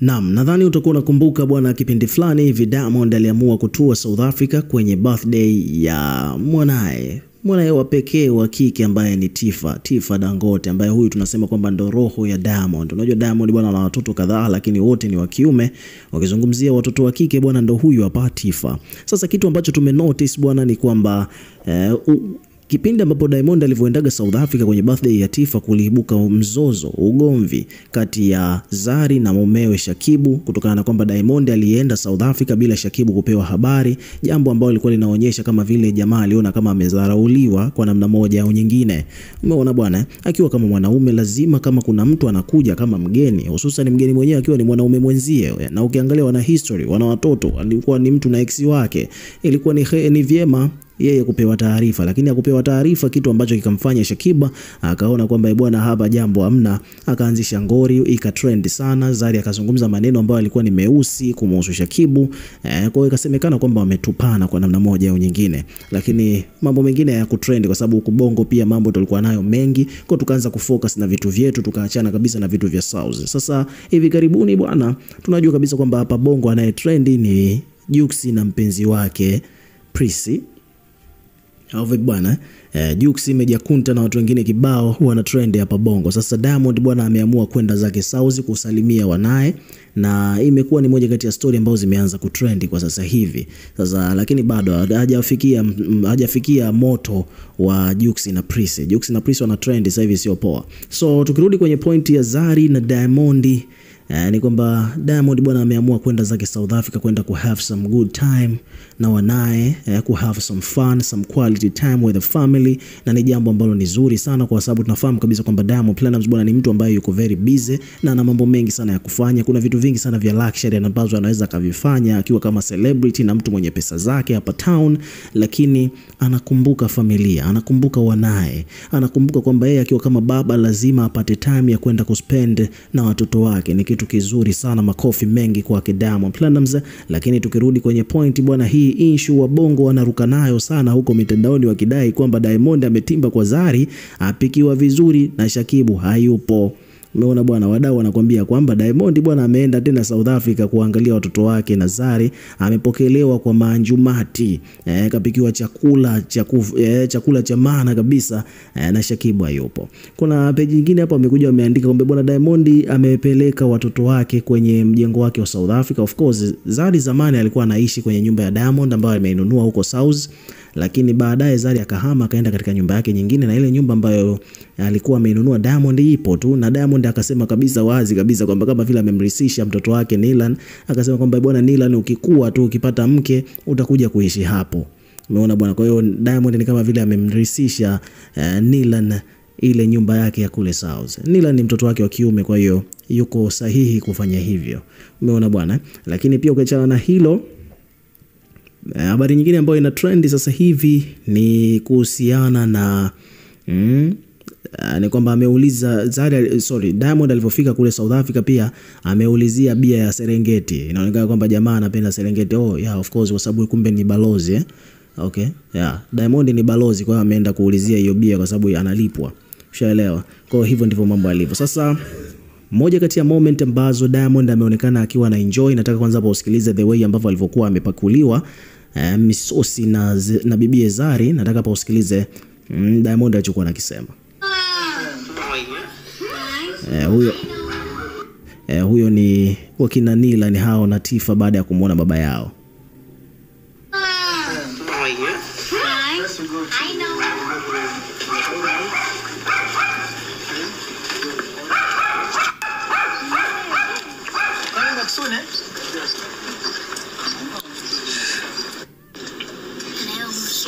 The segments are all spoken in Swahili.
Naam, nadhani utakuwa unakumbuka bwana, kipindi fulani hivi Diamond aliamua kutua South Africa kwenye birthday ya mwanaye mwanaye wa pekee wa kike ambaye ni Tifa, Tifa Dangote ambaye huyu tunasema kwamba ndo roho ya Diamond. Unajua Diamond bwana ana watoto kadhaa lakini wote ni wa kiume. Wakizungumzia watoto wa kike bwana ndo huyu hapa Tifa. Sasa kitu ambacho tume notice bwana ni kwamba eh, Kipindi ambapo Diamond alivyoendaga South Africa kwenye birthday ya Tifa, kuliibuka mzozo, ugomvi kati ya Zari na mumewe Shakibu kutokana na kwamba Diamond alienda South Africa bila Shakibu kupewa habari, jambo ambalo lilikuwa linaonyesha kama vile jamaa aliona kama amedharauliwa kwa namna moja au nyingine. Umeona bwana, akiwa kama mwanaume lazima, kama kuna mtu anakuja kama mgeni, hususan mgeni mwenyewe akiwa ni mwanaume mwenzie, na ukiangalia wana history, wana watoto, alikuwa ni mtu na ex wake, ilikuwa ni, ni vyema yeye kupewa taarifa, lakini akupewa taarifa, kitu ambacho kikamfanya Shakiba akaona kwamba "Eh bwana, hapa jambo amna akaanzisha ngori, ikatrend sana. Zari akazungumza maneno ambayo alikuwa ni meusi kumuhusu Shakibu. Eh, kwa hiyo ikasemekana kwamba wametupana kwa namna moja au nyingine, lakini mambo mengine ya kutrend, kwa sababu kubongo Bongo pia mambo tulikuwa nayo mengi, kwa tukaanza kufocus na vitu vyetu, tukaachana kabisa na vitu vya South. Sasa hivi karibuni bwana, tunajua kabisa kwamba hapa Bongo anaye trend ni Juksi na mpenzi wake Prissy au vipi bwana eh, Jux Meja Kunta na watu wengine kibao wana trend hapa Bongo. Sasa Diamond bwana ameamua kwenda zake Saudi kusalimia wanaye, na imekuwa ni moja kati ya story ambazo zimeanza kutrend kwa sasa hivi. Sasa lakini bado hajafikia hajafikia moto wa Jux na Prissy. Jux na Prissy wana trend sasa hivi, sio poa. So tukirudi kwenye point ya Zari na Diamond Eh, ni kwamba Diamond bwana ameamua kwenda zake South Africa kwenda ku have some good time na wanaye eh, ku have some fun some quality time with the family, na ni jambo ambalo ni zuri sana, kwa sababu tunafahamu kabisa kwamba Diamond Platnumz bwana ni mtu ambaye yuko very busy na ana mambo mengi sana ya kufanya. Kuna vitu vingi sana vya luxury ambazo anaweza akavifanya akiwa kama celebrity na mtu mwenye pesa zake hapa town, lakini anakumbuka familia, anakumbuka wanaye, anakumbuka kwamba yeye akiwa kama baba lazima apate time ya kwenda kuspend na watoto wake. Ni kitu kizuri sana, makofi mengi kwake Diamond Platnumz. Lakini tukirudi kwenye point bwana, hii issue wa Bongo wanaruka nayo sana huko mitandaoni wakidai kwamba Diamond ametimba kwa Zari apikiwa vizuri na Shakibu hayupo. Umeona bwana, wadau wanakuambia kwamba Diamond bwana ameenda tena South Africa kuangalia watoto wake na Zari amepokelewa kwa maanjumati eh, kapikiwa chakula cha eh, chakula cha maana kabisa eh, na Shakibu hayupo. Kuna peji nyingine hapa wamekuja wameandika kwamba bwana Diamond amepeleka watoto wake kwenye mjengo wake wa South Africa. Of course Zari zamani alikuwa anaishi kwenye nyumba ya Diamond ambayo ameinunua huko South lakini baadaye Zari akahama akaenda katika nyumba yake nyingine, na ile nyumba ambayo alikuwa amenunua Diamond ipo tu, na Diamond akasema kabisa wazi kabisa kwamba kama vile amemrisisha mtoto wake Nilan, akasema kwamba bwana Nilan, ukikua tu ukipata mke utakuja kuishi hapo. Umeona bwana. Kwa hiyo Diamond ni kama vile amemrisisha uh, Nilan ile nyumba yake ya kule South. Nilan ni mtoto wake wa kiume, kwa hiyo yuko sahihi kufanya hivyo. Umeona bwana, lakini pia ukiachana na hilo Eh, Habari nyingine ambayo ina trend sasa hivi ni kuhusiana na mm, ah, ni kwamba ameuliza Zari, sorry, Diamond alivyofika kule South Africa pia ameulizia bia ya Serengeti. Inaonekana kwamba jamaa anapenda Serengeti. Oh, yeah, of course kwa sababu kumbe ni balozi eh? Okay. Yeah. Diamond ni balozi kwa hiyo ameenda kuulizia hiyo bia kwa sababu analipwa. Ushaelewa? Kwa hivyo ndivyo mambo yalivyo. Sasa moja kati ya moment ambazo Diamond ameonekana akiwa na enjoy, nataka kwanza hapa usikilize the way ambavyo alivyokuwa amepakuliwa eh, misosi na, na bibie Zari. Nataka pa usikilize mm, Diamond alichokuwa anakisema. Eh, huyo eh, huyo ni wakina Nila ni hao na Tifa baada ya kumwona baba yao.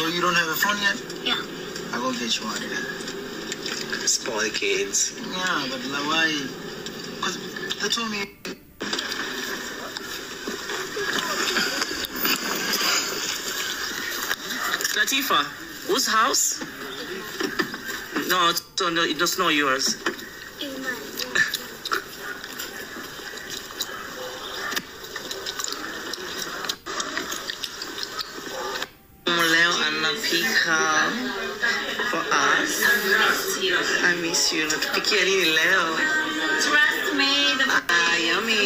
So you don't have a phone yet? Yeah. I'll go get you one today. Spoil the kids. Yeah, but like why? Because they told me. Latifa, whose house? No, it's, no, it's not yours. kupika for us. I miss you. Natupikia nini leo? Trust me, the ah, yummy.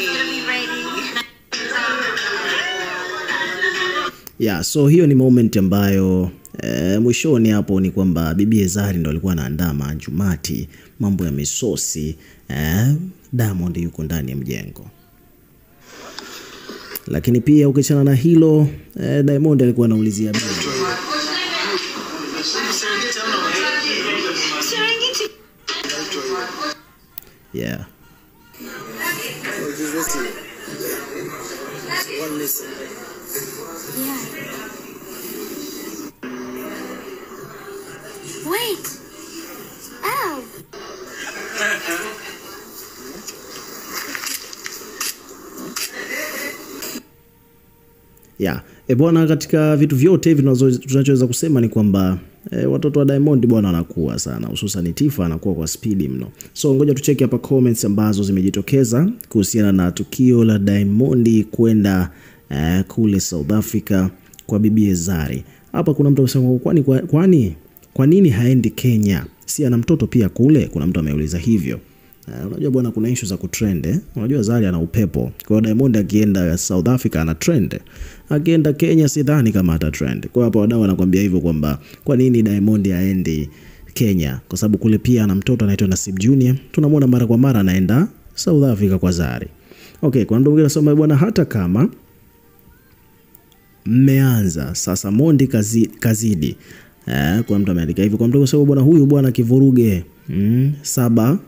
Yeah, so hiyo ni moment ambayo E, mwishoni hapo ni kwamba bibi Zari ndo alikuwa anaandaa majumati, mambo ya misosi e, Diamond yuko ndani ya mjengo. Lakini pia ukichana na hilo eh, Diamond alikuwa anaulizia Bibi Serengeti. Yeah. Wait. Ow. Yeah. E bwana, katika vitu vyote hivi tunachoweza kusema ni kwamba e, watoto wa Diamond bwana wanakuwa sana, hususan Tifa anakuwa kwa spidi mno. So ngoja tucheki hapa comments ambazo zimejitokeza kuhusiana na tukio la Diamond kwenda e, kule South Africa kwa bibi Zari. Hapa kuna mtu amesema kwani kwa- kwani kwa nini haendi Kenya? Si ana mtoto pia kule? Kuna mtu ameuliza hivyo. Uh, unajua bwana, kuna issue za kutrend eh? Unajua Zari ana upepo, kwa Diamond akienda South Africa ana trend, akienda Kenya sidhani kama ata trend. Kwa hapo wadau wanakuambia hivyo kwamba kwa nini Diamond aendi Kenya, kwa sababu kule pia ana mtoto anaitwa Nasib Junior, tunamwona mara kwa mara anaenda South Africa kwa Zari. Okay, kwa ndugu mwingine anasema bwana, hata kama mmeanza sasa Mondi kazi, kazidi. Eh, kwa mtu ameandika hivyo. Kwa mtu sababu bwana huyu bwana kivuruge. Mm, saba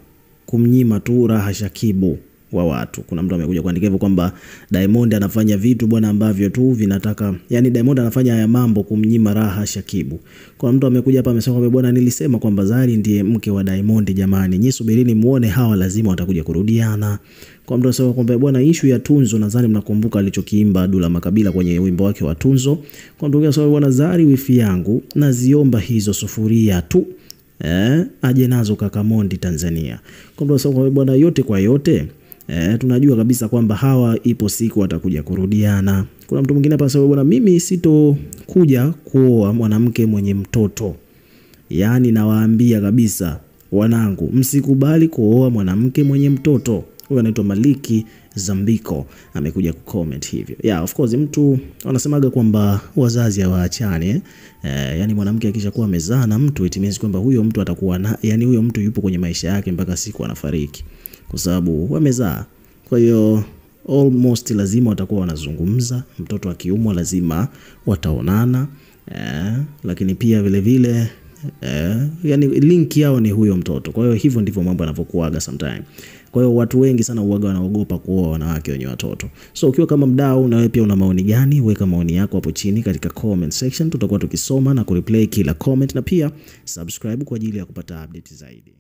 kumnyima tu raha Shakibu wa watu. Kuna mtu amekuja kuandika hivyo kwamba Diamond anafanya vitu bwana ambavyo tu vinataka, yani Diamond anafanya haya mambo kumnyima raha Shakibu. Kuna mtu amekuja hapa amesema kwamba bwana, nilisema kwamba Zari ndiye mke wa Diamond. Jamani, nyi subirini muone, hawa lazima watakuja kurudiana. Kwa mtu anasema kwamba bwana, ishu ya Tunzo, nadhani mnakumbuka alichokiimba Dula Makabila kwenye wimbo wake wa Tunzo. Kwa mtu anasema bwana, Zari wifi yangu, naziomba hizo sufuria tu eh, aje nazo kaka Mondi Tanzania. Kwa bwana, yote kwa yote eh, tunajua kabisa kwamba hawa ipo siku watakuja kurudiana. Kuna mtu mwingine hapa bwana, mimi sitokuja kuoa mwanamke mwenye mtoto Yaani nawaambia kabisa wanangu, msikubali kuoa mwanamke mwenye mtoto. Huyu anaitwa Maliki Zambiko amekuja kucomment hivyo. Yeah, of course mtu wanasemaga kwamba wazazi hawaachane eh? Eh, yani mwanamke akishakuwa amezaa na mtu it means kwamba huyo mtu atakuwa na, yani huyo mtu yupo kwenye maisha yake mpaka siku anafariki, kwa sababu wamezaa. Kwa hiyo almost lazima watakuwa wanazungumza. Mtoto akiumwa lazima wataonana eh, lakini pia vile vile eh, yani link yao ni huyo mtoto. Kwa hiyo hivyo ndivyo mambo yanavyokuaga sometime. Kwa hiyo watu wengi sana uaga wanaogopa kuoa wanawake wenye watoto. So ukiwa kama mdau na wewe pia una maoni gani, weka maoni yako hapo chini katika comment section, tutakuwa tukisoma na kureplay kila comment, na pia subscribe kwa ajili ya kupata update zaidi.